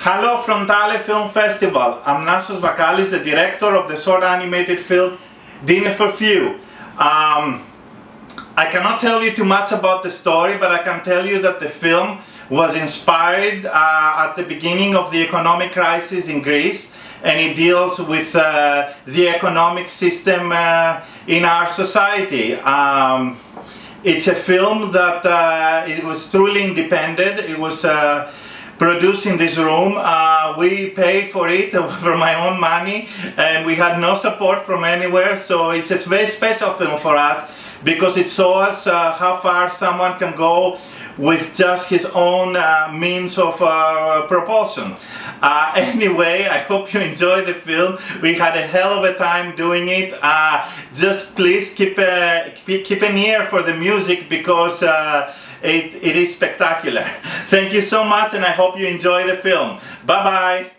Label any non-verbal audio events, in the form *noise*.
Hello Frontale Film Festival. I'm Nassos Vakalis, the director of the short animated film Dinner for Few. Um, I cannot tell you too much about the story, but I can tell you that the film was inspired uh, at the beginning of the economic crisis in Greece and it deals with uh, the economic system uh, in our society. Um, it's a film that uh, it was truly independent. It was uh, produced in this room. Uh, we pay for it *laughs* from my own money and we had no support from anywhere. So it's a very special film for us because it shows uh, how far someone can go with just his own uh, means of uh, propulsion. Uh, *laughs* anyway, I hope you enjoy the film. We had a hell of a time doing it. Uh, just please keep, a, keep an ear for the music because uh, it, it is spectacular. *laughs* Thank you so much and I hope you enjoy the film. Bye bye.